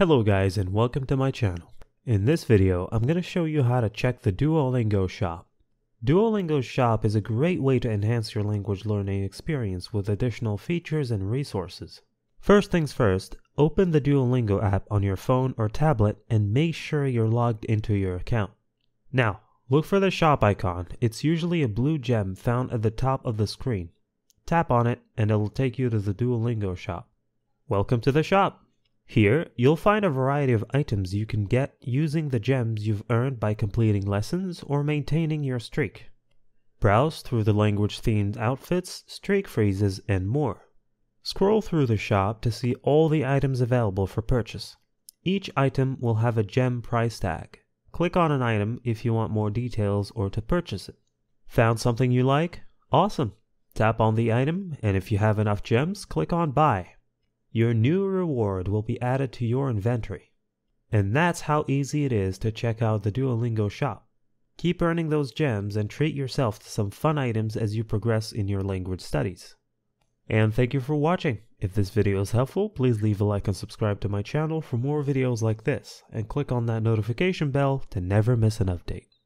Hello guys and welcome to my channel. In this video, I'm going to show you how to check the Duolingo shop. Duolingo shop is a great way to enhance your language learning experience with additional features and resources. First things first, open the Duolingo app on your phone or tablet and make sure you're logged into your account. Now, look for the shop icon. It's usually a blue gem found at the top of the screen. Tap on it and it'll take you to the Duolingo shop. Welcome to the shop! Here, you'll find a variety of items you can get using the gems you've earned by completing lessons or maintaining your streak. Browse through the language themed outfits, streak freezes, and more. Scroll through the shop to see all the items available for purchase. Each item will have a gem price tag. Click on an item if you want more details or to purchase it. Found something you like? Awesome! Tap on the item, and if you have enough gems, click on Buy. Your new reward will be added to your inventory. And that's how easy it is to check out the Duolingo shop. Keep earning those gems and treat yourself to some fun items as you progress in your language studies. And thank you for watching. If this video is helpful, please leave a like and subscribe to my channel for more videos like this, and click on that notification bell to never miss an update.